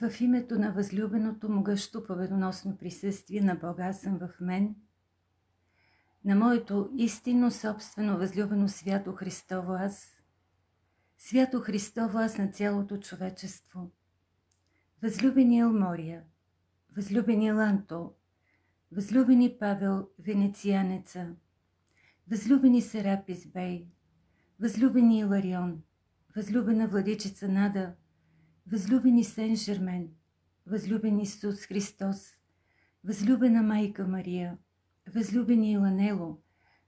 В името на възлюбеното могъщо победоносно присъствие на Бога съм в мен, на моето истинно собствено възлюбено свято Христово аз, свято Христово аз на цялото човечество, възлюбени Елмория, възлюбени Ланто, възлюбени Павел Венецианеца, възлюбени Серапис Бей, възлюбени Иларион, възлюбена владичица Нада, възлюбени Сен Жермен, възлюбен Исус Христос, възлюбена Майка Мария, възлюбени Иланело,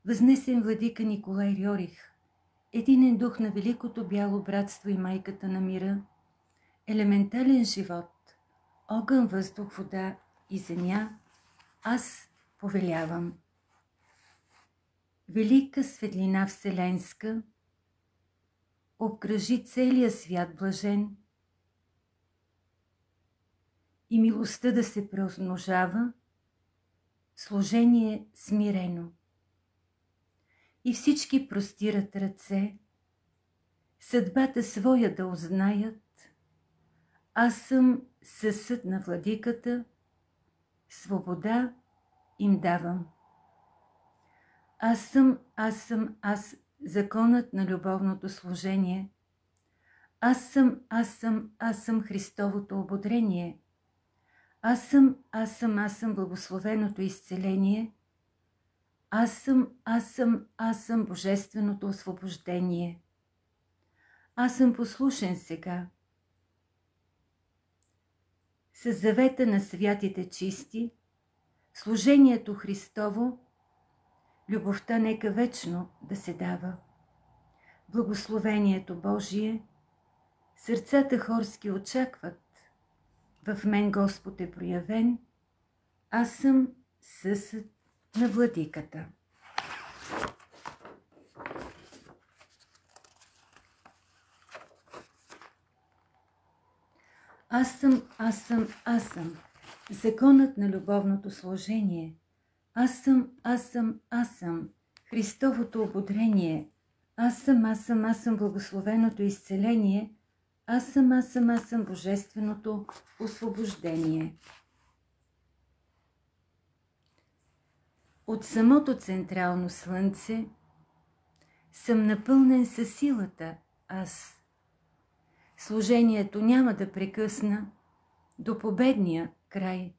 възнесен владика Николай Рьорих, единен дух на Великото Бяло Братство и Майката на мира, елементален живот, огън, въздух, вода и земя, аз повелявам. Велика светлина вселенска, обкръжи целия свят блажен – и милостта да се преосмножава, сложение смирено. И всички простират ръце, съдбата своя да узнаят, аз съм съсъд на владиката, свобода им давам. Аз съм, аз съм, аз, законът на любовното служение. Аз съм, аз съм, аз съм Христовото ободрение – аз съм, аз съм, аз съм благословеното изцеление. Аз съм, аз съм, аз съм божественото освобождение. Аз съм послушен сега. С завета на святите чисти, служението Христово, любовта нека вечно да се дава. Благословението Божие, сърцата хорски очакват, в мен Господ е проявен, аз съм съсъд на владиката. Аз съм, аз съм, аз съм. Законът на любовното сложение. Аз съм, аз съм, аз съм. Христовото ободрение. Аз съм, аз съм, аз съм благословеното изцеление – аз съм, аз съм Божественото освобождение. От самото централно слънце съм напълнен със силата аз. Служението няма да прекъсна до победния край.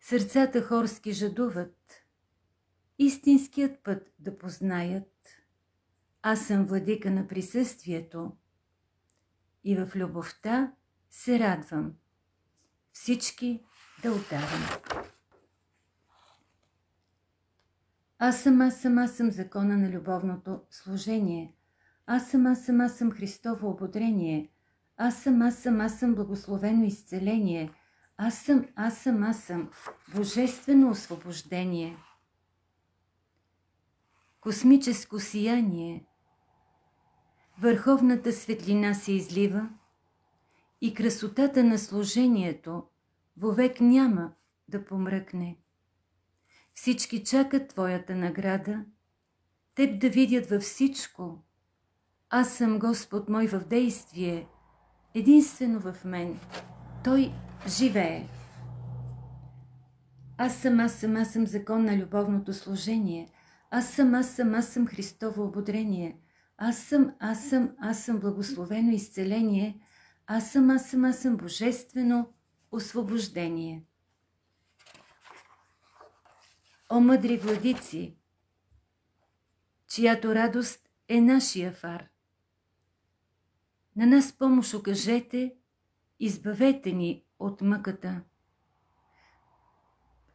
Сърцата хорски жадуват, истинският път да познаят. Аз съм владика на присъствието, и в любовта се радвам. Всички да отдавам. Аз съм, аз съм, закона на любовното служение. Аз съм, аз съм, Христово ободрение. Аз съм, аз съм, благословено изцеление. Аз съм, аз съм, аз съм божествено освобождение. Космическо сияние – Върховната светлина се излива и красотата на служението вовек няма да помръкне. Всички чакат Твоята награда, Теб да видят във всичко. Аз съм Господ мой в действие, единствено в мен. Той живее. Аз съм, аз съм, закон на любовното служение. Аз съм, аз съм Христово ободрение – аз съм, аз съм, аз съм благословено изцеление. Аз съм, аз съм, аз съм божествено освобождение. О, мъдри владици, чиято радост е нашия фар. На нас помощ окажете, избавете ни от мъката.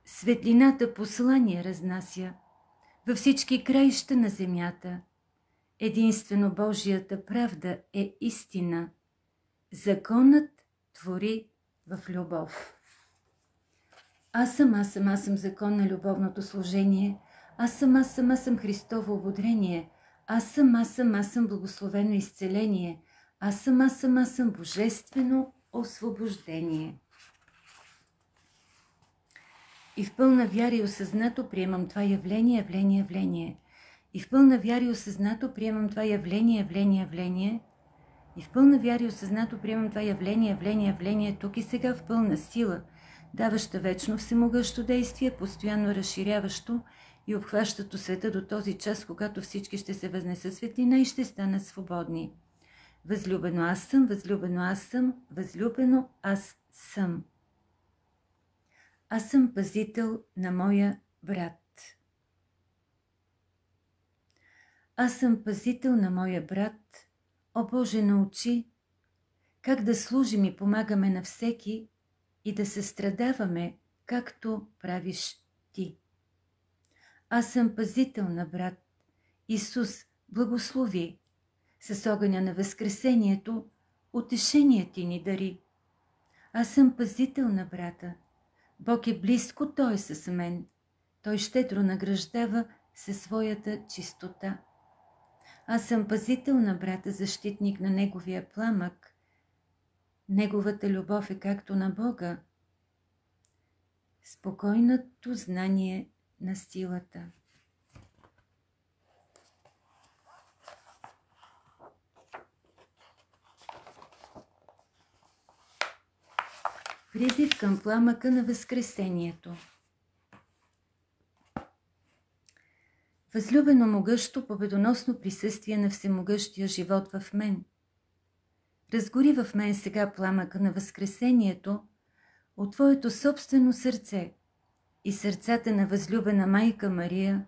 Светлината послание разнася във всички краища на земята – Единствено Божията правда е истина. Законът твори в любов. Аз съм, аз съм, закон на любовното служение. Аз съм, аз съм, Христово ободрение. Аз съм, аз съм, благословено изцеление. Аз съм, аз съм божествено освобождение. И в пълна вяра и осъзнато приемам това явление, явление, явление – и в пълна вяра и осъзнато приемам това явление, явление, явление И в пълна вяра и осъзнато приемам това явление, явление, явление тук и сега в пълна сила, даваща вечно всемогъщо действие, постоянно разширяващо и обхващато света до този час, когато всички ще се възнесат светлина и ще станат свободни. Възлюбено аз съм, възлюбено аз съм, възлюбено аз съм. Аз съм пазител на моя брат. Аз съм пазител на моя брат, о Боже, научи как да служим и помагаме на всеки и да се страдаваме, както правиш ти. Аз съм пазител на брат. Исус, благослови. С огъня на Възкресението, утешение ти ни дари. Аз съм пазител на брата. Бог е близко, Той е с мен. Той щедро награждава със своята чистота. Аз съм пазител на брата, защитник на неговия пламък. Неговата любов е както на Бога. Спокойното знание на силата. Призив към пламъка на Възкресението. Възлюбено могъщо победоносно присъствие на всемогъщия живот в мен. Разгори в мен сега пламъка на Възкресението от Твоето собствено сърце и сърцата на възлюбена Майка Мария,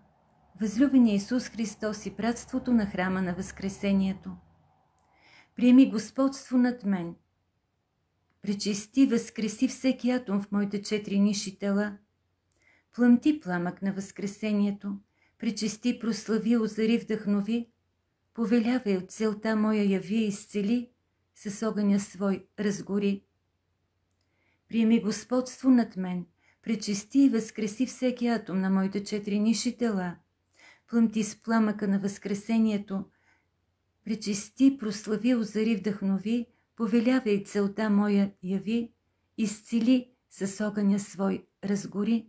възлюбения Исус Христос и братството на храма на Възкресението. Приеми Господство над мен. Пречисти, възкреси всеки атом в моите четири ниши тела. Плъмти пламък на Възкресението – причисти, прослави, озари, вдъхнови, повелявай от целта моя яви и изцели, с огъня свой разгори. Приеми господство над мен, пречисти и възкреси всеки атом на моите четири ниши тела, плъмти с пламъка на възкресението, пречисти, прослави, озари, вдъхнови, повелявай целта моя яви, изцели с огъня свой разгори.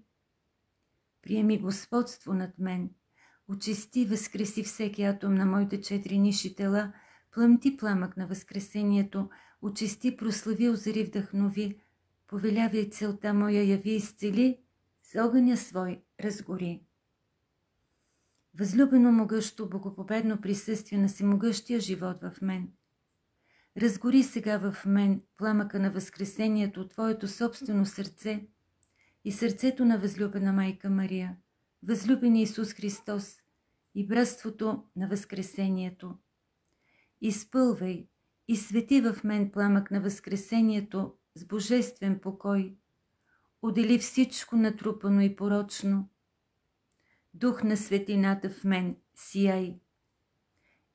Приеми господство над мен, очисти, възкреси всеки атом на моите четири ниши тела, плъмти пламък на възкресението, очисти, прослави, озари, вдъхнови, повелявай целта моя, яви, изцели, с огъня свой разгори. Възлюбено могъщо, богопобедно присъствие на всемогъщия живот в мен. Разгори сега в мен пламъка на възкресението от Твоето собствено сърце и сърцето на възлюбена Майка Мария – възлюбен Исус Христос и братството на Възкресението. Изпълвай и свети в мен пламък на Възкресението с божествен покой. Отдели всичко натрупано и порочно. Дух на светлината в мен, сияй.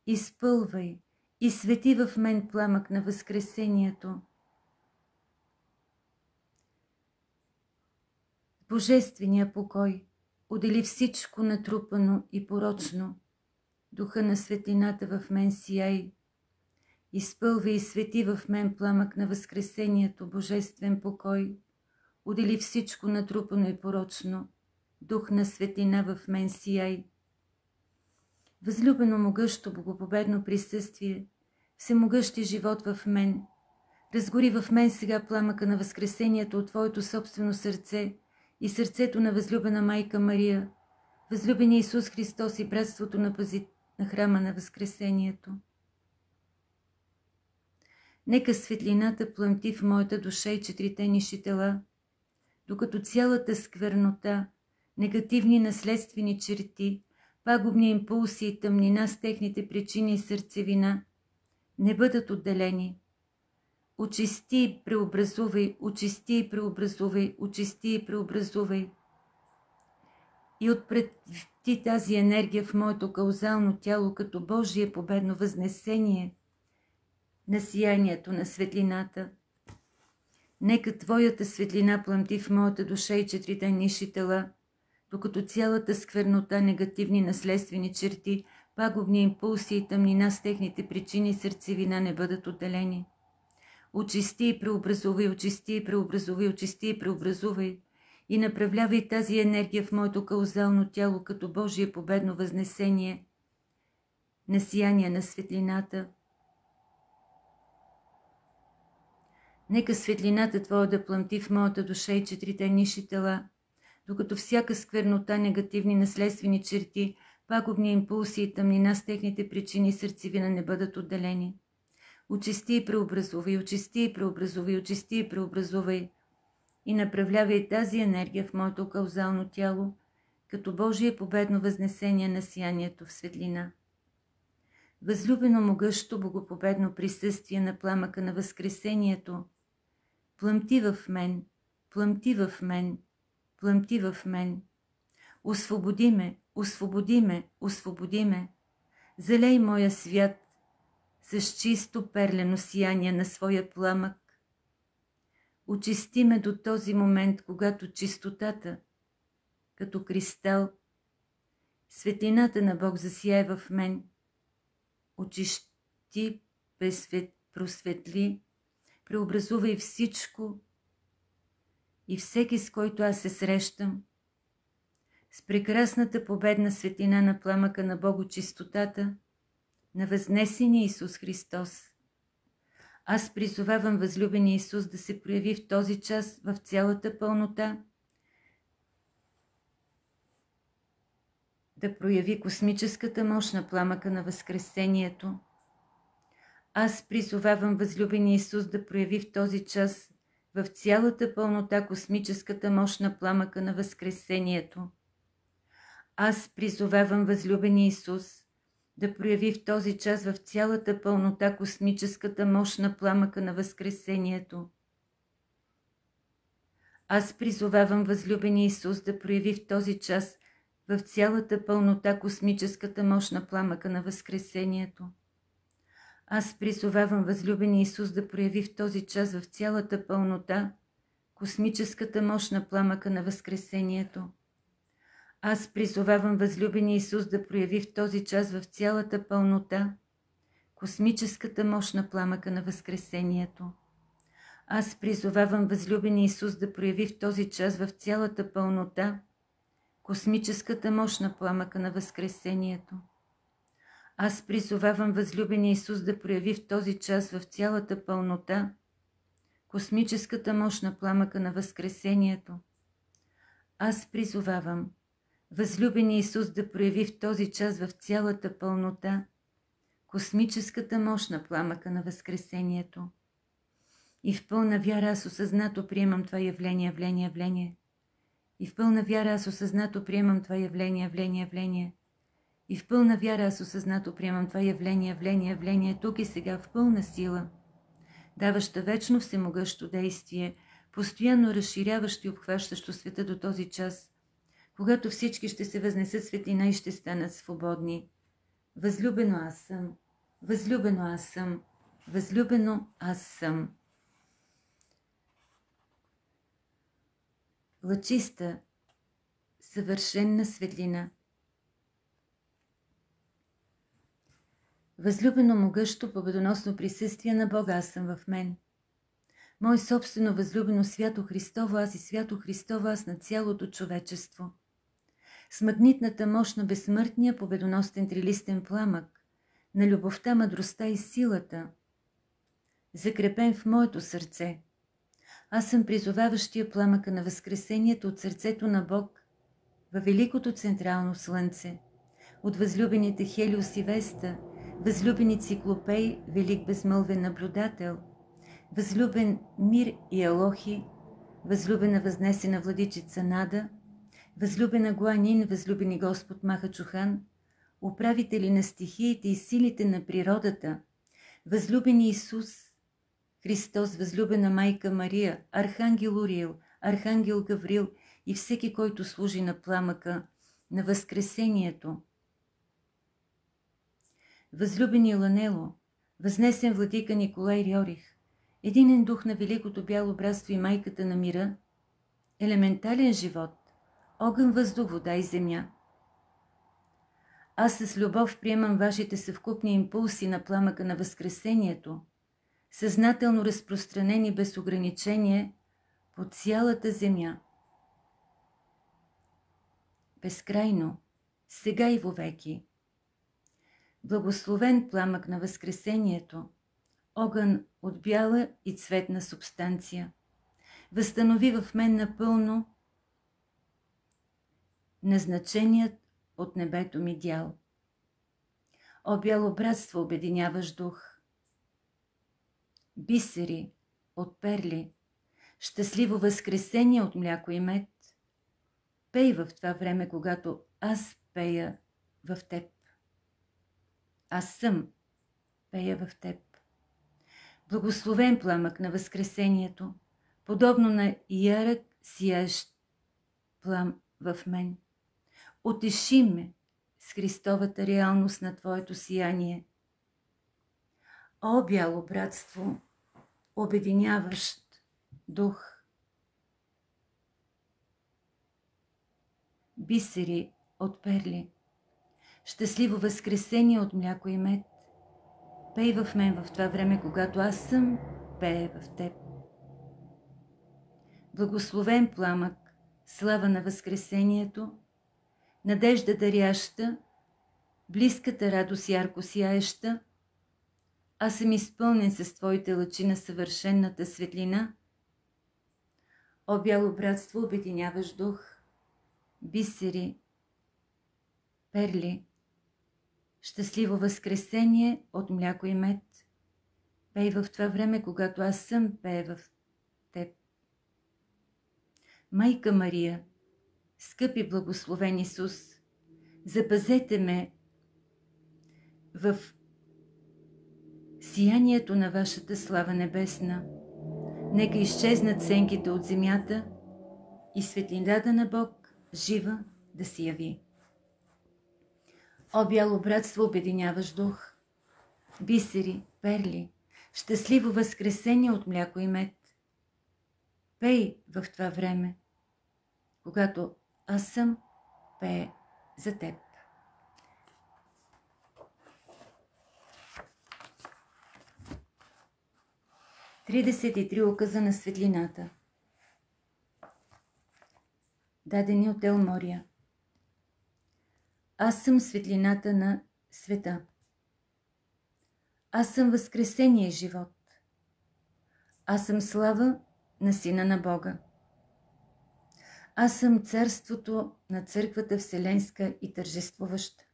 Изпълвай и свети в мен пламък на Възкресението. Божествения покой – Отдели всичко натрупано и порочно. Духа на светлината в мен сияй. Изпълва и свети в мен пламък на възкресението, божествен покой. Отдели всичко натрупано и порочно. Дух на светлина в мен сияй. Възлюбено могъщо богопобедно присъствие, всемогъщи живот в мен. Разгори в мен сега пламъка на възкресението от Твоето собствено сърце – и сърцето на възлюбена майка Мария, възлюбения Исус Христос и братството на, пази... на храма на Възкресението. Нека светлината плъмти в моята душа и четирите ниши тела, докато цялата сквернота, негативни наследствени черти, пагубни импулси и тъмнина с техните причини и сърцевина не бъдат отделени – Очисти и преобразувай, очисти и преобразувай, очисти и преобразувай. И отпрети тази енергия в моето каузално тяло като Божие победно възнесение на сиянието на светлината. Нека Твоята светлина плъмти в моята душа и четирите ниши тела, докато цялата сквернота, негативни наследствени черти, пагубни импулси и тъмнина с техните причини сърцевина не бъдат отделени. Очисти и преобразувай, очисти и преобразувай, очисти и преобразувай и направлявай тази енергия в моето каузално тяло като Божие победно възнесение на сияние на светлината. Нека светлината Твоя да плъмти в моята душа и четирите ниши тела, докато всяка сквернота, негативни наследствени черти, пагубни импулси и тъмнина с техните причини сърцевина не бъдат отделени. Очисти и преобразувай, очисти и преобразувай, очисти и преобразувай и направлявай тази енергия в моето каузално тяло, като Божие победно възнесение на сиянието в светлина. Възлюбено могъщо богопобедно присъствие на пламъка на Възкресението, плъмти в мен, плъмти в мен, плъмти в мен. Освободи ме, освободи ме, освободи ме. Залей моя свят с чисто перлено сияние на своя пламък. Очисти ме до този момент, когато чистотата, като кристал, светлината на Бог засияе в мен. Очисти, просветли, преобразувай всичко и всеки, с който аз се срещам, с прекрасната победна светлина на пламъка на Бого чистотата, на възнесения Исус Христос. Аз призовавам възлюбения Исус да се прояви в този час в цялата пълнота, да прояви космическата мощ на пламъка на Възкресението. Аз призовавам възлюбения Исус да прояви в този час в цялата пълнота космическата мощ на пламъка на Възкресението. Аз призовавам възлюбения Исус да прояви в този час в цялата пълнота космическата мощ на пламъка на Възкресението. Аз призовавам възлюбения Исус да прояви в този час в цялата пълнота космическата мощ на пламъка на Възкресението. Аз призовавам възлюбения Исус да прояви в този час в цялата пълнота космическата мощ на пламъка на Възкресението. Аз призовавам възлюбения Исус да прояви в този час в цялата пълнота космическата мощ на пламъка на Възкресението. Аз призовавам възлюбения Исус да прояви в този час в цялата пълнота космическата мощ на пламъка на Възкресението. Аз призовавам възлюбения Исус да прояви в този час в цялата пълнота космическата мощ на пламъка на Възкресението. Аз призовавам възлюбения Исус да прояви в този час в цялата пълнота космическата мощ на пламъка на Възкресението. И в пълна вяра аз осъзнато приемам това явление, явление, явление. И в пълна вяра аз осъзнато приемам това явление, явление, явление. И в пълна вяра аз осъзнато приемам това явление, явление, явление, тук и сега в пълна сила, даваща вечно всемогъщо действие, постоянно разширяващо и обхващащо света до този час, когато всички ще се възнесат светлина и ще станат свободни. Възлюбено аз съм, възлюбено аз съм, възлюбено аз съм. Лъчиста, съвършенна светлина. Възлюбено могъщо победоносно присъствие на Бога аз съм в мен. Мой собствено възлюбено свято Христово аз и свято Христово аз на цялото човечество – с магнитната мощ на безсмъртния победоносен трилистен пламък, на любовта, мъдростта и силата, закрепен в моето сърце. Аз съм призоваващия пламъка на Възкресението от сърцето на Бог във великото централно слънце, от възлюбените Хелиос и Веста, възлюбени Циклопей, велик безмълвен наблюдател, възлюбен Мир и Елохи, възлюбена възнесена владичица Нада – Възлюбена Гуанин, възлюбени Господ Махачухан, управители на стихиите и силите на природата, възлюбени Исус, Христос, възлюбена Майка Мария, Архангел Урил, Архангел Гаврил и всеки, който служи на пламъка на Възкресението. Възлюбени Ланело, възнесен владика Николай Рьорих, единен дух на Великото Бяло братство и майката на мира, елементален живот, огън, въздух, вода и земя. Аз с любов приемам вашите съвкупни импулси на пламъка на Възкресението, съзнателно разпространени без ограничение по цялата земя. Безкрайно, сега и вовеки. Благословен пламък на Възкресението, огън от бяла и цветна субстанция. Възстанови в мен напълно назначеният от небето ми дял. О, бяло братство, обединяваш дух! Бисери от перли, щастливо възкресение от мляко и мед, пей в това време, когато аз пея в теб. Аз съм, пея в теб. Благословен пламък на Възкресението, подобно на ярък сиящ плам в мен. Отеши ме с Христовата реалност на Твоето сияние. О, бяло братство, обединяващ дух! Бисери от перли, щастливо възкресение от мляко и мед, пей в мен в това време, когато аз съм, пее в теб. Благословен пламък, слава на Възкресението, надежда даряща, близката радост ярко сияеща, аз съм изпълнен с Твоите лъчи на съвършенната светлина. О, бяло братство, обединяваш дух, бисери, перли, щастливо възкресение от мляко и мед. Пей в това време, когато аз съм, пее в теб. Майка Мария, скъпи благословен Исус, запазете ме в сиянието на вашата слава небесна. Нека изчезнат сенките от земята и светлината на Бог жива да си яви. О, бяло братство, обединяваш дух, бисери, перли, щастливо възкресение от мляко и мед. Пей в това време, когато аз съм, пее за теб. Тридесет и три указа на светлината. Дадени от Елмория. Аз съм светлината на света. Аз съм възкресение живот. Аз съм слава на Сина на Бога. Аз съм царството на църквата Вселенска и тържествуваща.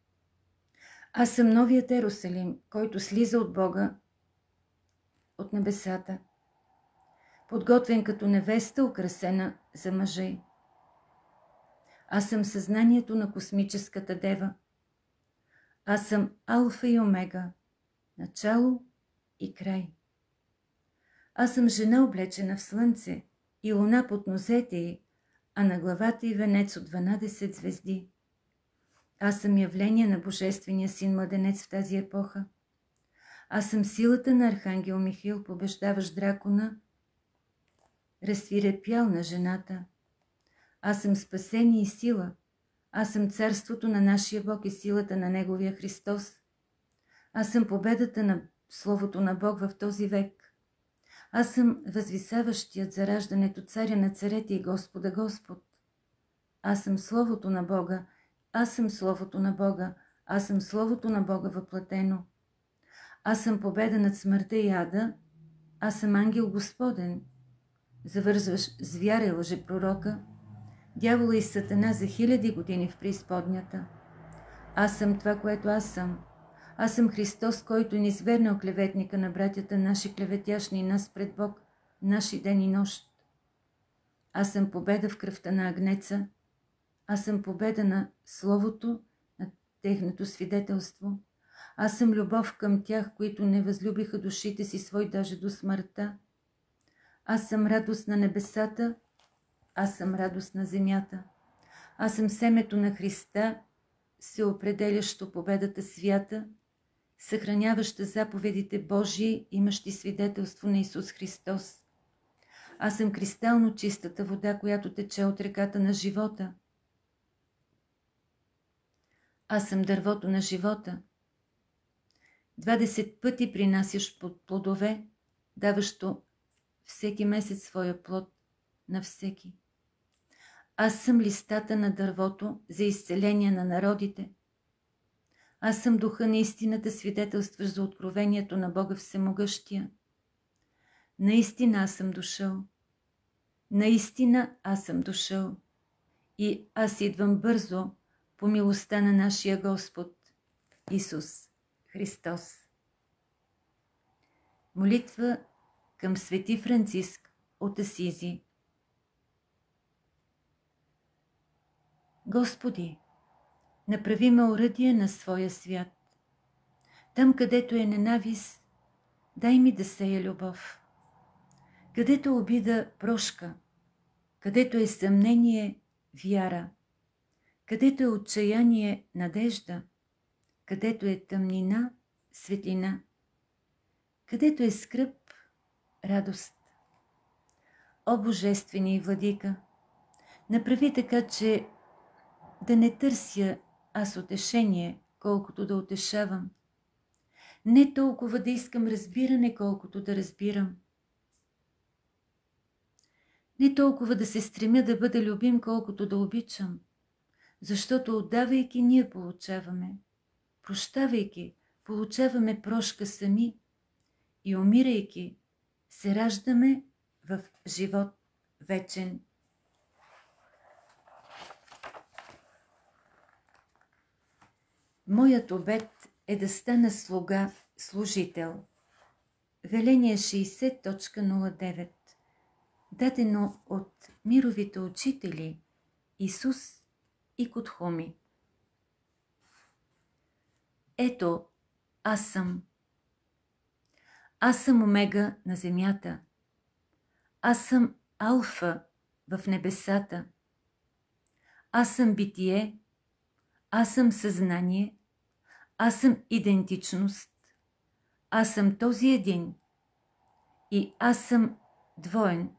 Аз съм новият Ерусалим, който слиза от Бога, от небесата, подготвен като невеста, украсена за мъже. Аз съм съзнанието на космическата дева. Аз съм алфа и омега, начало и край. Аз съм жена облечена в слънце и луна под нозете й, а на главата й венец от 12 звезди. Аз съм явление на Божествения син младенец в тази епоха. Аз съм силата на Архангел Михил, побеждаващ дракона, разсвирепял на жената – аз съм спасение и сила. Аз съм царството на нашия Бог и силата на Неговия Христос. Аз съм победата на Словото на Бог в този век. Аз съм възвисаващият за раждането царя на царете и Господа Господ. Аз съм Словото на Бога. Аз съм Словото на Бога. Аз съм Словото на Бога въплатено. Аз съм победа над смъртта и ада. Аз съм ангел Господен. Завързваш звяра и лъжепророка дявола и сатана за хиляди години в преизподнята. Аз съм това, което аз съм. Аз съм Христос, който ни звернал клеветника на братята наши клеветяшни и нас пред Бог, наши ден и нощ. Аз съм победа в кръвта на агнеца. Аз съм победа на Словото, на техното свидетелство. Аз съм любов към тях, които не възлюбиха душите си свой даже до смъртта. Аз съм радост на небесата, аз съм радост на земята. Аз съм семето на Христа, се определящо победата свята, съхраняваща заповедите Божии, имащи свидетелство на Исус Христос. Аз съм кристално чистата вода, която тече от реката на живота. Аз съм дървото на живота. Двадесет пъти принасяш под плодове, даващо всеки месец своя плод на всеки. Аз съм листата на дървото за изцеление на народите. Аз съм духа на истината, свидетелстващ за откровението на Бога Всемогъщия. наистина аз съм дошъл. Наистина аз съм дошъл. И аз идвам бързо по милостта на нашия Господ Исус Христос. Молитва към Свети Франциск от Асизи. Господи, направи ме оръдие на своя свят. Там, където е ненавист, дай ми да сея любов. Където обида прошка, където е съмнение вяра, където е отчаяние надежда, където е тъмнина светлина, където е скръп радост. О Божествени Владика, направи така, че да не търся аз утешение, колкото да утешавам. Не толкова да искам разбиране, колкото да разбирам. Не толкова да се стремя да бъда любим, колкото да обичам. Защото отдавайки ние получаваме. Прощавайки, получаваме прошка сами. И умирайки, се раждаме в живот вечен. Моят обед е да стана слуга, служител. Веление 60.09 Дадено от мировите учители Исус и Котхоми. Ето, аз съм. Аз съм омега на земята. Аз съм алфа в небесата. Аз съм битие. Аз съм съзнание. Аз съм идентичност. Аз съм този един. И аз съм двоен.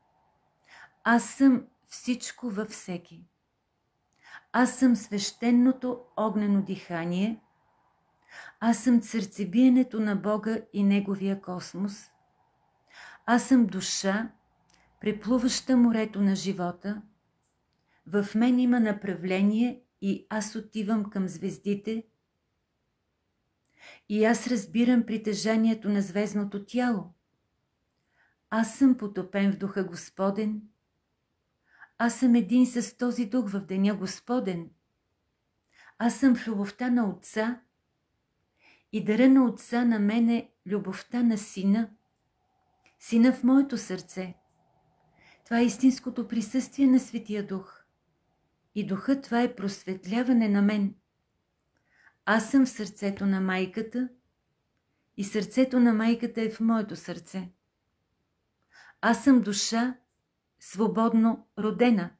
Аз съм всичко във всеки. Аз съм свещеното огнено дихание. Аз съм сърцебиенето на Бога и Неговия космос. Аз съм душа, преплуваща морето на живота. В мен има направление и аз отивам към звездите – и аз разбирам притежанието на звездното тяло. Аз съм потопен в духа Господен. Аз съм един с този дух в деня Господен. Аз съм в любовта на Отца и дара на Отца на мене любовта на Сина. Сина в моето сърце. Това е истинското присъствие на Светия Дух. И Духът това е просветляване на мен – аз съм в сърцето на майката и сърцето на майката е в моето сърце. Аз съм душа, свободно родена.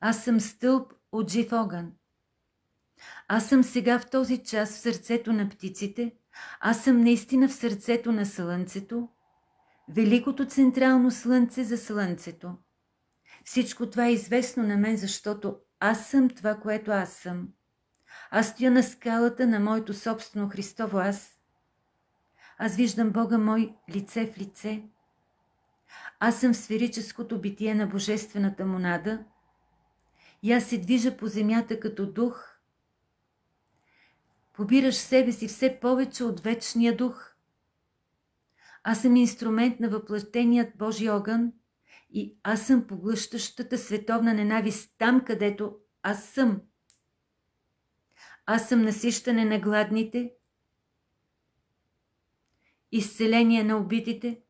Аз съм стълб от жив огън. Аз съм сега в този час в сърцето на птиците, аз съм наистина в сърцето на слънцето, великото централно слънце за слънцето. Всичко това е известно на мен, защото аз съм това, което аз съм. Аз стоя на скалата на моето собствено Христово аз. Аз виждам Бога мой лице в лице. Аз съм в сферическото битие на Божествената монада и аз се движа по земята като дух. Побираш себе си все повече от вечния дух. Аз съм инструмент на въплътеният Божи огън и аз съм поглъщащата световна ненавист там, където аз съм – аз съм насищане на гладните, изцеление на убитите.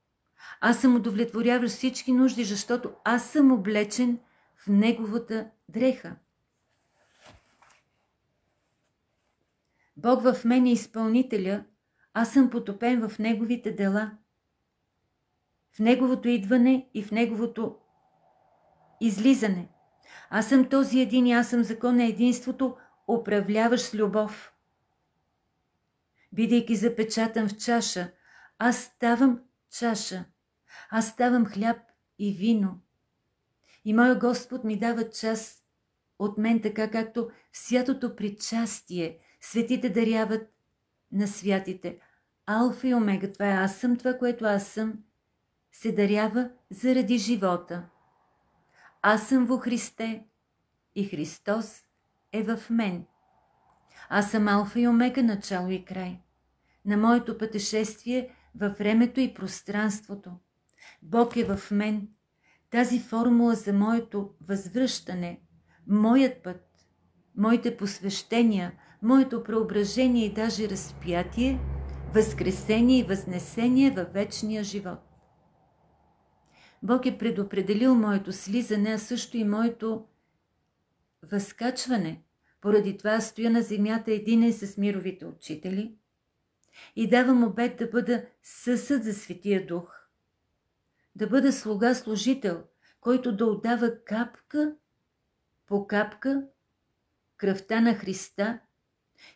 Аз съм удовлетворяващ всички нужди, защото аз съм облечен в Неговата дреха. Бог в мен е изпълнителя, аз съм потопен в Неговите дела. В Неговото идване и в Неговото излизане. Аз съм този един и аз съм закон на единството, управляваш с любов. Бидейки запечатан в чаша, аз ставам чаша, аз ставам хляб и вино. И моя Господ ми дава част от мен, така както святото причастие светите даряват на святите. Алфа и омега, това е аз съм, това, което аз съм, се дарява заради живота. Аз съм во Христе и Христос е в мен. Аз съм алфа и омега, начало и край. На моето пътешествие във времето и пространството. Бог е в мен. Тази формула за моето възвръщане, моят път, моите посвещения, моето преображение и даже разпятие, възкресение и възнесение във вечния живот. Бог е предопределил моето слизане, а също и моето възкачване. Поради това стоя на земята единен с мировите учители и давам обед да бъда съсъд за Светия Дух, да бъда слуга-служител, който да отдава капка по капка кръвта на Христа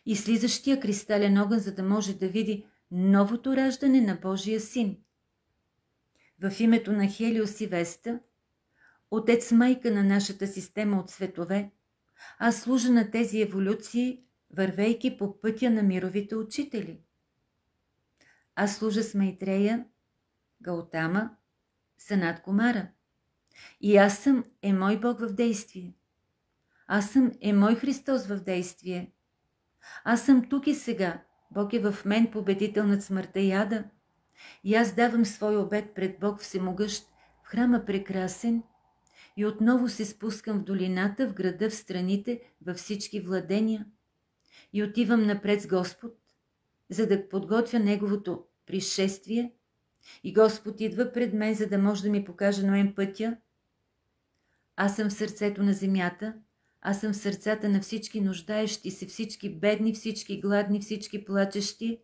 и слизащия кристален огън, за да може да види новото раждане на Божия син. В името на Хелиос и Веста, отец-майка на нашата система от светове, аз служа на тези еволюции, вървейки по пътя на мировите учители. Аз служа с Майтрея, Гаутама, Санат Комара. И аз съм е мой Бог в действие. Аз съм е мой Христос в действие. Аз съм тук и сега. Бог е в мен победител над смъртта и ада. И аз давам свой обед пред Бог Всемогъщ в храма прекрасен и отново се спускам в долината, в града, в страните, във всички владения и отивам напред с Господ, за да подготвя Неговото пришествие и Господ идва пред мен, за да може да ми покаже на мен пътя. Аз съм в сърцето на земята, аз съм в сърцата на всички нуждаещи се, всички бедни, всички гладни, всички плачещи,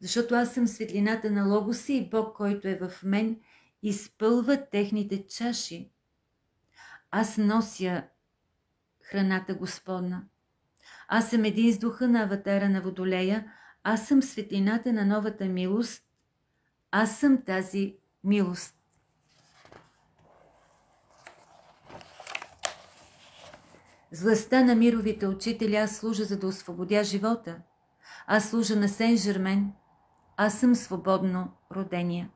защото аз съм светлината на Логоса и Бог, който е в мен, изпълва техните чаши. Аз нося храната Господна. Аз съм един с духа на аватара на Водолея, аз съм светлината на новата милост, аз съм тази милост. С властта на мировите учители аз служа, за да освободя живота. Аз служа на Сен-Жермен. Аз съм свободно родения.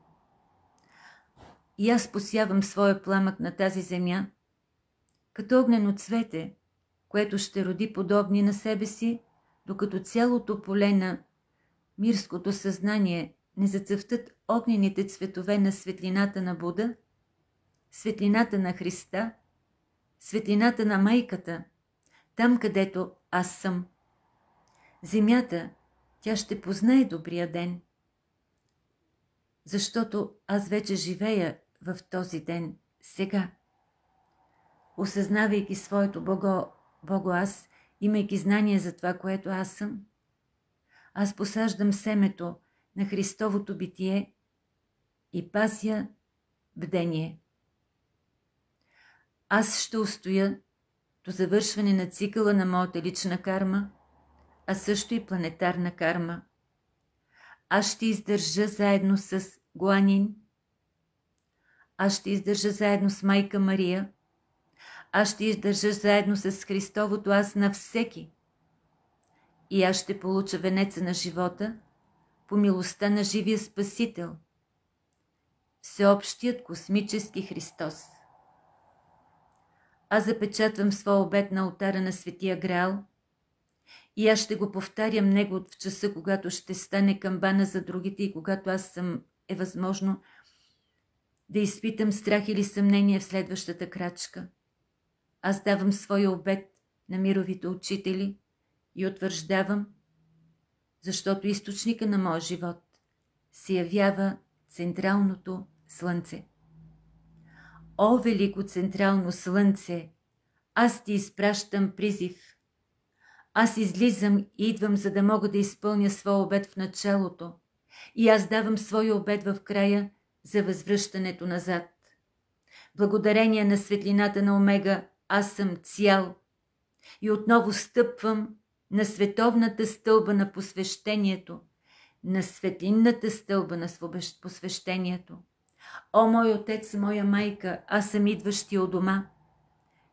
И аз посявам своя пламък на тази земя, като огнено цвете, което ще роди подобни на себе си, докато цялото поле на мирското съзнание не зацъфтат огнените цветове на светлината на Буда, светлината на Христа, светлината на майката, там където аз съм. Земята, тя ще познае добрия ден, защото аз вече живея в този ден, сега. Осъзнавайки своето Бого, Бого аз, имайки знание за това, което аз съм, аз посаждам семето на Христовото битие и пася бдение. Аз ще устоя до завършване на цикъла на моята лична карма, а също и планетарна карма. Аз ще издържа заедно с Гуанин, аз ще издържа заедно с Майка Мария, аз ще издържа заедно с Христовото аз на всеки. И аз ще получа венеца на живота по милостта на живия Спасител, всеобщият космически Христос. Аз запечатвам своя обед на алтара на Светия Граал и аз ще го повтарям него в часа, когато ще стане камбана за другите и когато аз съм е възможно да изпитам страх или съмнение в следващата крачка. Аз давам своя обед на мировите учители и утвърждавам, защото източника на моя живот се явява централното слънце. О, велико централно слънце, аз ти изпращам призив. Аз излизам и идвам, за да мога да изпълня своя обед в началото и аз давам своя обед в края за възвръщането назад. Благодарение на светлината на Омега аз съм цял и отново стъпвам на световната стълба на посвещението, на светлинната стълба на посвещението. О, мой отец, моя майка, аз съм идващия от дома.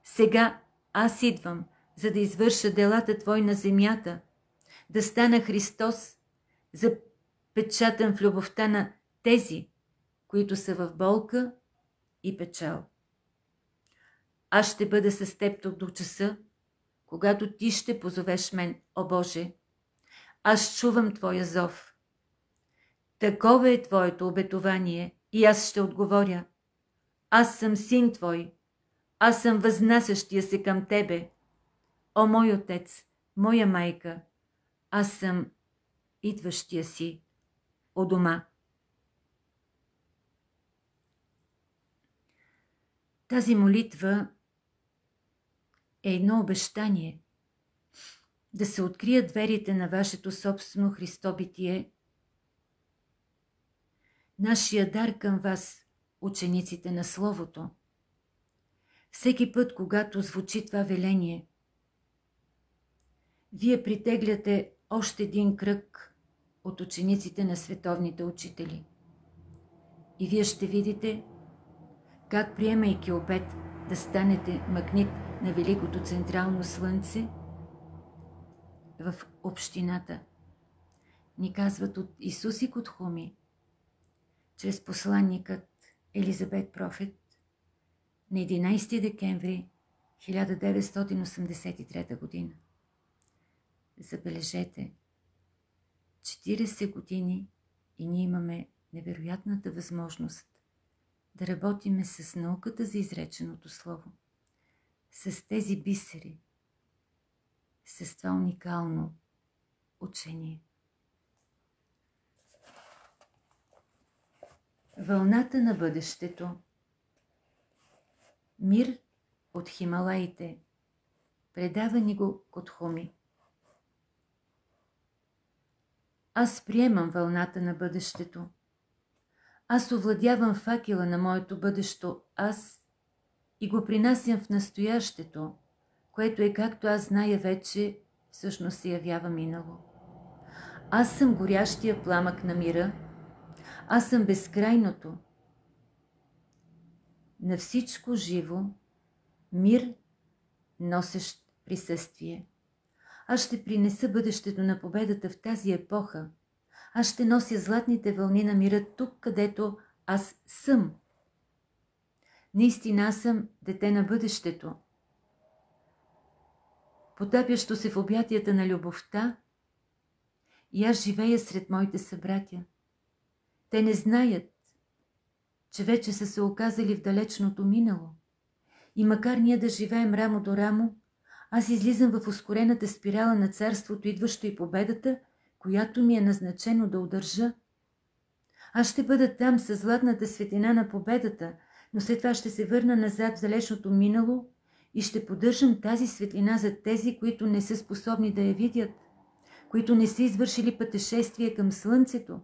Сега аз идвам, за да извърша делата Твой на земята, да стана Христос, запечатан в любовта на тези, които са в болка и печал. Аз ще бъда с теб тук до часа, когато ти ще позовеш мен, о Боже. Аз чувам Твоя зов. Такова е Твоето обетование и аз ще отговоря. Аз съм син Твой. Аз съм възнасящия се към Тебе. О, мой отец, моя майка, аз съм идващия си у дома. Тази молитва е едно обещание да се открият дверите на вашето собствено Христобитие, нашия дар към вас, учениците на Словото. Всеки път, когато звучи това веление, вие притегляте още един кръг от учениците на световните учители. И вие ще видите как приемайки обед да станете магнит на Великото Централно Слънце в общината. Ни казват от Исус и Котхуми, чрез посланникът Елизабет Профет на 11 декември 1983 година. Забележете, 40 години и ние имаме невероятната възможност да работиме с науката за изреченото слово, с тези бисери, с това уникално учение. Вълната на бъдещето Мир от Хималаите Предава ни го Котхуми Аз приемам вълната на бъдещето. Аз овладявам факела на моето бъдещо аз и го принасям в настоящето, което е както аз зная вече, всъщност се явява минало. Аз съм горящия пламък на мира, аз съм безкрайното. На всичко живо, мир, носещ присъствие. Аз ще принеса бъдещето на победата в тази епоха. Аз ще нося златните вълни на мира тук, където аз съм. Наистина аз съм дете на бъдещето. Потапящо се в обятията на любовта, и аз живея сред моите събратя. Те не знаят, че вече са се оказали в далечното минало. И макар ние да живеем рамо до рамо, аз излизам в ускорената спирала на царството, идващо и победата, която ми е назначено да удържа. Аз ще бъда там с златната светлина на победата, но след това ще се върна назад в далечното минало и ще поддържам тази светлина за тези, които не са способни да я видят, които не са извършили пътешествие към слънцето,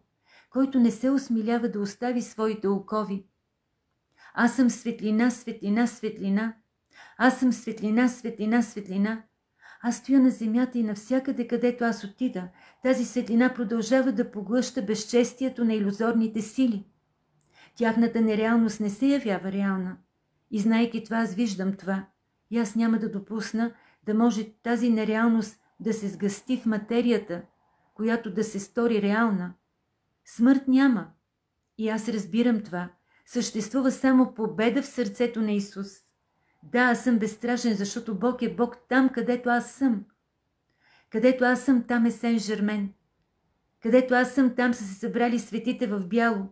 който не се осмилява да остави своите окови. Аз съм светлина, светлина, светлина, аз съм светлина, светлина, светлина. Аз стоя на земята и навсякъде, където аз отида, тази светлина продължава да поглъща безчестието на иллюзорните сили. Тяхната нереалност не се явява реална. И знайки това, аз виждам това. И аз няма да допусна да може тази нереалност да се сгъсти в материята, която да се стори реална. Смърт няма. И аз разбирам това. Съществува само победа в сърцето на Исус. Да, аз съм безстрашен, защото Бог е Бог там, където аз съм. Където аз съм, там е Сен Жермен. Където аз съм, там са се събрали светите в бяло.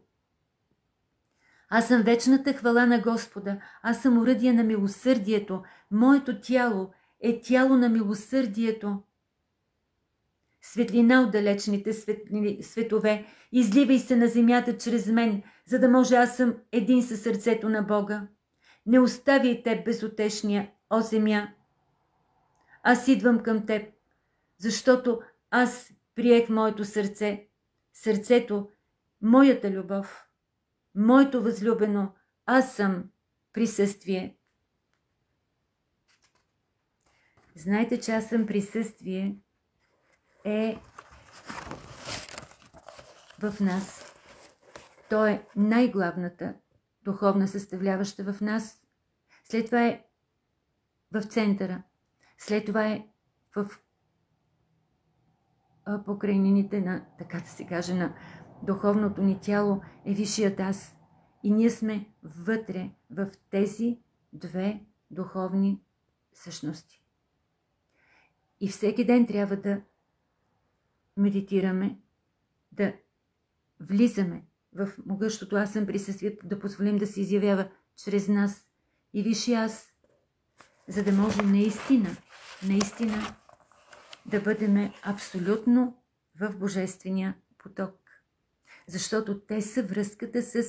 Аз съм вечната хвала на Господа. Аз съм уръдие на милосърдието. Моето тяло е тяло на милосърдието. Светлина от далечните светове, изливай се на земята чрез мен, за да може аз съм един със сърцето на Бога. Не оставяй теб безотешния, о земя. Аз идвам към теб, защото аз приех моето сърце, сърцето, моята любов, моето възлюбено, аз съм присъствие. Знайте, че аз съм присъствие е в нас. То е най-главната духовна съставляваща в нас. След това е в центъра. След това е в покрайнините на, така да се каже, на духовното ни тяло е висшият аз. И ние сме вътре в тези две духовни същности. И всеки ден трябва да медитираме, да влизаме в могъщото аз съм присъствие, да позволим да се изявява чрез нас и висши аз, за да можем наистина, наистина да бъдем абсолютно в Божествения поток. Защото те са връзката с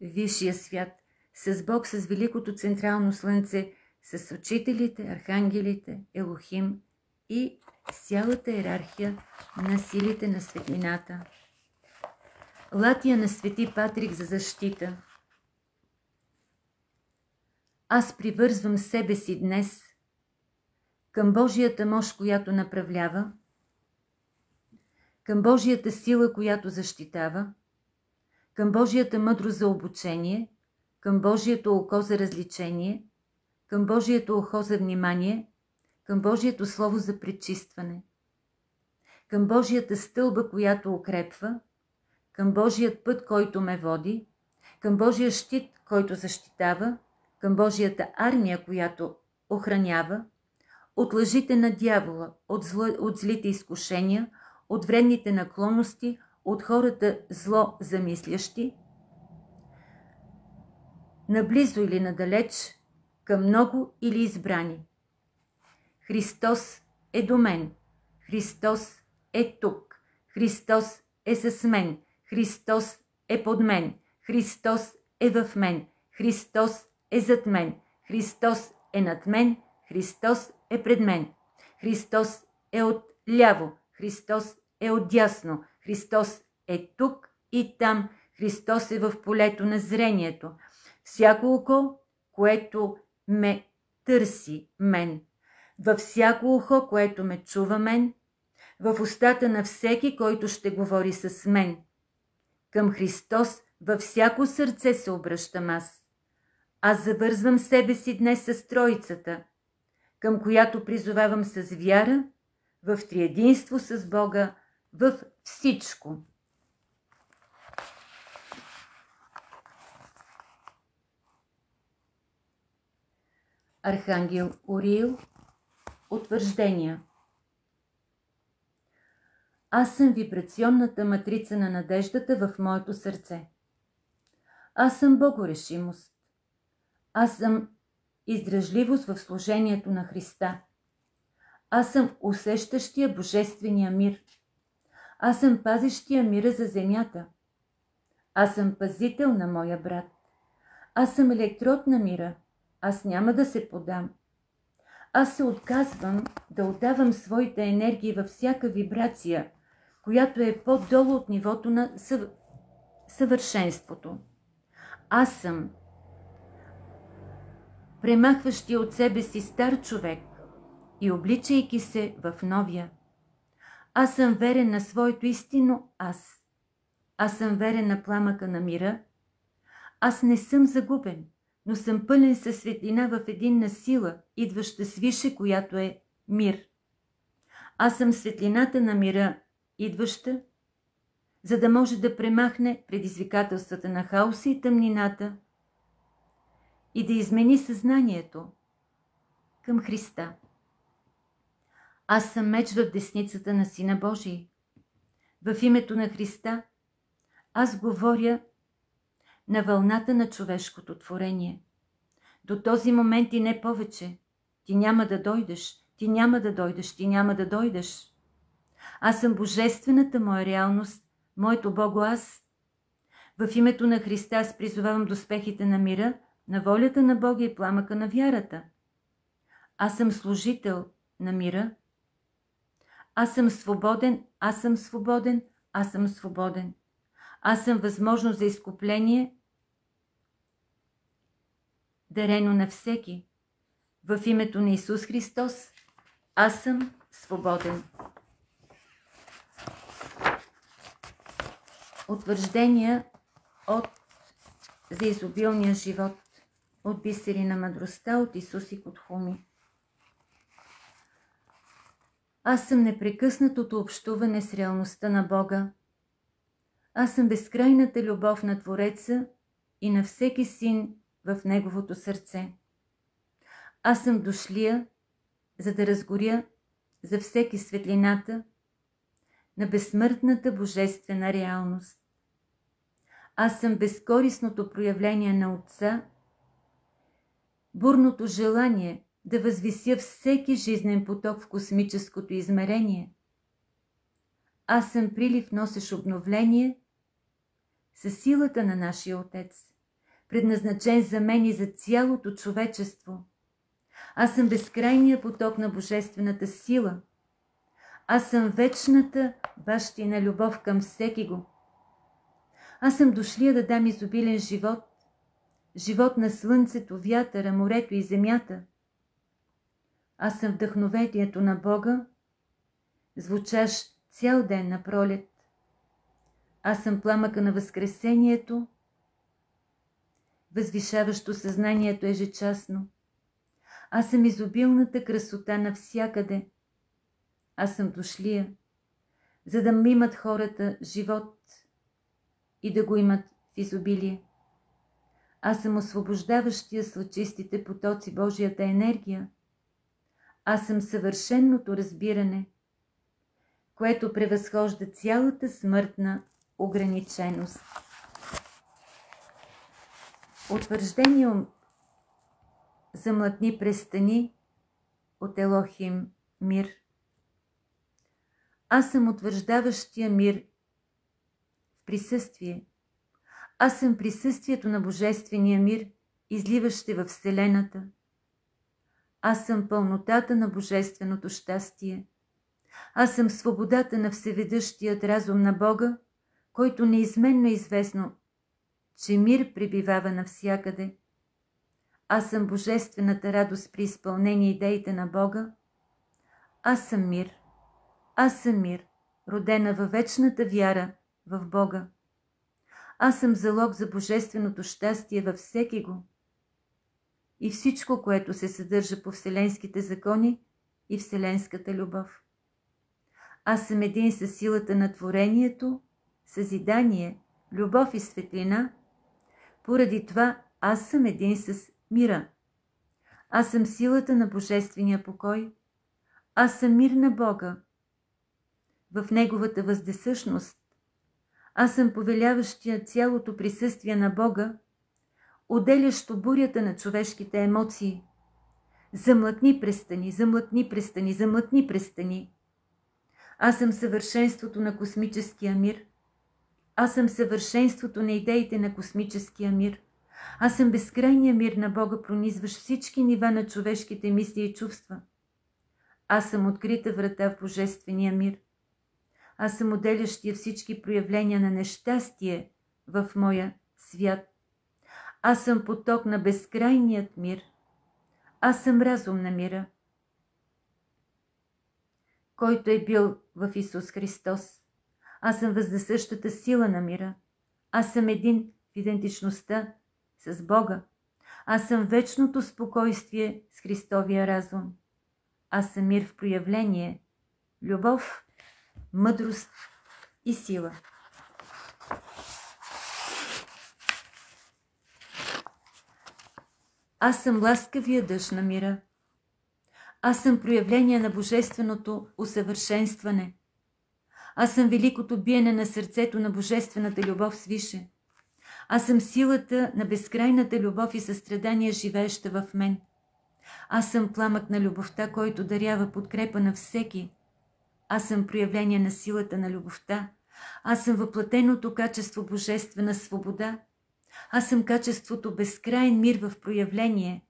Висшия свят, с Бог, с Великото Централно Слънце, с учителите, архангелите, Елохим и цялата иерархия на силите на светлината. Латия на Свети Патрик за защита. Аз привързвам себе си днес към Божията мощ, която направлява, към Божията сила, която защитава, към Божията мъдрост за обучение, към Божието око за развлечение, към Божието ухо за внимание, към Божието слово за пречистване, към Божията стълба, която укрепва, към Божият път, който ме води, към Божия щит, който защитава, към Божията армия, която охранява, от лъжите на дявола, от, зло, от злите изкушения, от вредните наклонности, от хората зло замислящи, наблизо или надалеч, към много или избрани. Христос е до мен. Христос е тук. Христос е с мен. Христос е под мен. Христос е в мен. Христос е зад мен. Христос е над мен. Христос е пред мен. Христос е от ляво. Христос е от дясно. Христос е тук и там. Христос е в полето на зрението. Всяко око, което ме търси мен. Във всяко ухо, което ме чува мен. В устата на всеки, който ще говори с мен. Към Христос във всяко сърце се обръщам аз. Аз завързвам себе си днес с Троицата, към която призовавам с вяра, в триединство с Бога, в всичко. Архангел Орил Утвърждения Аз съм вибрационната матрица на надеждата в моето сърце. Аз съм Богорешимост. Аз съм издръжливост в служението на Христа. Аз съм усещащия божествения мир. Аз съм пазещия мира за земята. Аз съм пазител на моя брат. Аз съм електрод на мира. Аз няма да се подам. Аз се отказвам да отдавам своите енергии във всяка вибрация, която е по-долу от нивото на съв... съвършенството. Аз съм премахващия от себе си стар човек и обличайки се в новия. Аз съм верен на своето истинно аз. Аз съм верен на пламъка на мира. Аз не съм загубен, но съм пълен със светлина в единна сила, идваща свише, която е мир. Аз съм светлината на мира, идваща, за да може да премахне предизвикателствата на хаоса и тъмнината и да измени съзнанието към Христа. Аз съм меч в десницата на Сина Божий. В името на Христа аз говоря на вълната на човешкото творение. До този момент и не повече. Ти няма да дойдеш, ти няма да дойдеш, ти няма да дойдеш. Аз съм божествената моя реалност, моето Бого аз. В името на Христа аз призовавам доспехите на мира, на волята на Бога и пламъка на вярата. Аз съм служител на мира. Аз съм свободен, аз съм свободен, аз съм свободен. Аз съм възможност за изкупление, дарено на всеки. В името на Исус Христос аз съм свободен. Утвърждения от за изобилния живот от бисери на мъдростта от Исус и Котхуми. Аз съм непрекъснатото общуване с реалността на Бога. Аз съм безкрайната любов на Твореца и на всеки син в Неговото сърце. Аз съм дошлия, за да разгоря за всеки светлината на безсмъртната божествена реалност. Аз съм безкорисното проявление на Отца, бурното желание да възвися всеки жизнен поток в космическото измерение. Аз съм прилив, носеш обновление със силата на нашия Отец, предназначен за мен и за цялото човечество. Аз съм безкрайния поток на Божествената сила. Аз съм вечната бащина любов към всеки го. Аз съм дошлия да дам изобилен живот, живот на слънцето, вятъра, морето и земята. Аз съм вдъхновението на Бога, звучаш цял ден на пролет. Аз съм пламъка на Възкресението, възвишаващо съзнанието ежечасно. Аз съм изобилната красота навсякъде. Аз съм дошлия, за да ми имат хората живот и да го имат в изобилие. Аз съм освобождаващия с лъчистите потоци Божията енергия. Аз съм съвършенното разбиране, което превъзхожда цялата смъртна ограниченост. Утвърждение замлъкни престани от Елохим мир. Аз съм утвърждаващия мир в присъствие. Аз съм присъствието на Божествения мир, изливащи във Вселената. Аз съм пълнотата на Божественото щастие. Аз съм свободата на Всеведъщият разум на Бога, който неизменно е известно, че мир пребивава навсякъде. Аз съм божествената радост при изпълнение идеите на Бога. Аз съм мир. Аз съм мир, родена във вечната вяра в Бога. Аз съм залог за божественото щастие във всеки го. И всичко, което се съдържа по вселенските закони и вселенската любов. Аз съм един със силата на творението, съзидание, любов и светлина. Поради това аз съм един с мира. Аз съм силата на Божествения покой. Аз съм мир на Бога. В Неговата въздесъщност. Аз съм повеляващия цялото присъствие на Бога, отделящо бурята на човешките емоции. Замлъкни престани, замлъкни престани, замлъкни престани. Аз съм съвършенството на космическия мир. Аз съм съвършенството на идеите на космическия мир. Аз съм безкрайния мир на Бога, пронизващ всички нива на човешките мисли и чувства. Аз съм открита врата в Божествения мир. Аз съм отделящия всички проявления на нещастие в моя свят. Аз съм поток на безкрайният мир. Аз съм разум на мира, който е бил в Исус Христос. Аз съм въздесъщата сила на мира. Аз съм един в идентичността с Бога. Аз съм вечното спокойствие с Христовия разум. Аз съм мир в проявление, любов, мъдрост и сила. Аз съм ласкавия дъжд на мира. Аз съм проявление на божественото усъвършенстване. Аз съм великото биене на сърцето на божествената любов свише. Аз съм силата на безкрайната любов и състрадание, живееща в мен. Аз съм пламък на любовта, който дарява подкрепа на всеки. Аз съм проявление на силата на любовта. Аз съм въплатеното качество божествена свобода. Аз съм качеството безкрайен мир в проявление.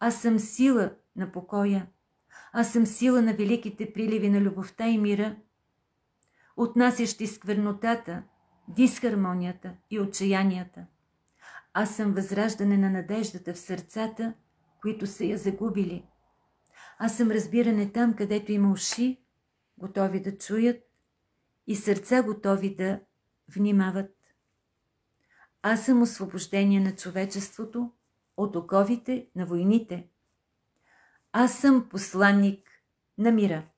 Аз съм сила на покоя. Аз съм сила на великите приливи на любовта и мира, отнасящи сквернотата, дисхармонията и отчаянията. Аз съм възраждане на надеждата в сърцата, които са я загубили. Аз съм разбиране там, където има уши, готови да чуят и сърца готови да внимават. Аз съм освобождение на човечеството от оковите на войните. Аз съм посланник на мира.